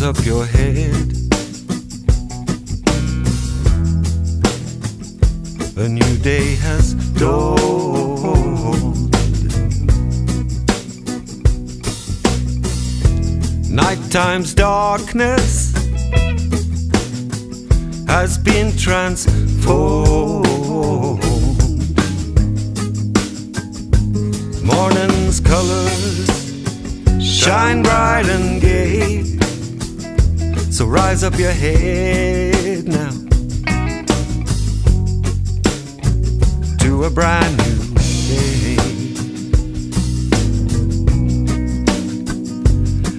Up your head. A new day has dawned. Nighttime's darkness has been transformed. Morning's colors shine bright and gay. So rise up your head now to a brand new day.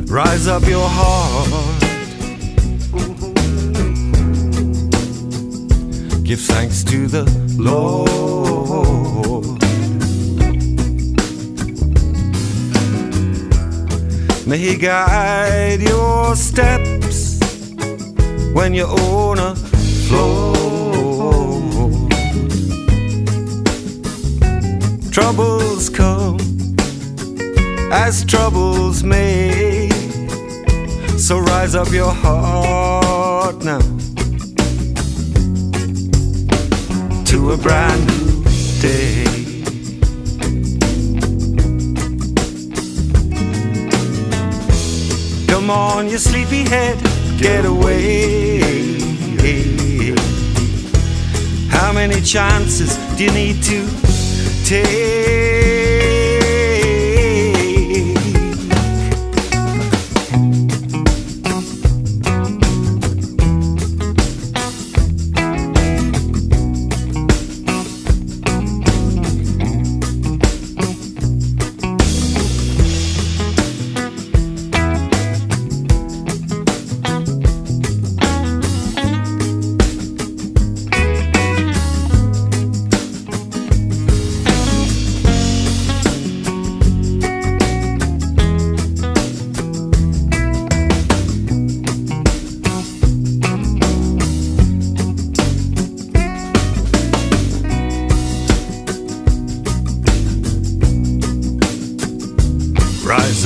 Rise up your heart. Give thanks to the Lord. May He guide your steps when you're on a floor. Troubles come as troubles may. So rise up your heart now to a brand new day. Come on, you sleepy head, get away. How many chances do you need to take?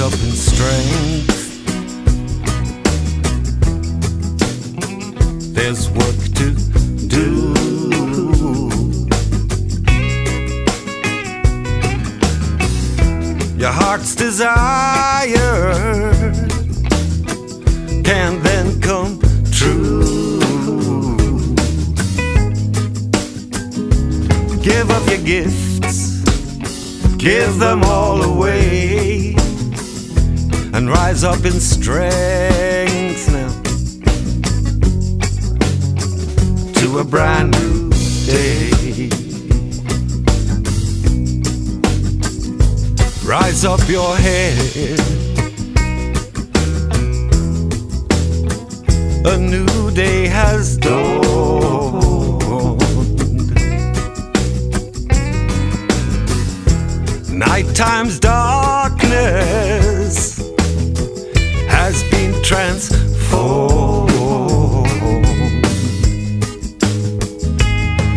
Up in strength. There's work to do. Your heart's desire can then come true. Give up your gifts give them all away and rise up in strength now to a brand new day. Rise up your head. A new day has dawned. Nighttime's darkness has been transformed.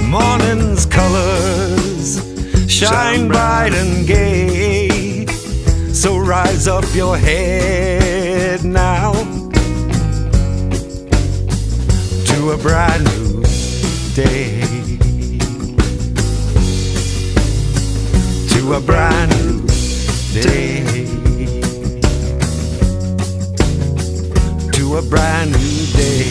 Morning's colors shine bright and gay. So rise up your head now to a brand new day. to a brand new day. Brand new day.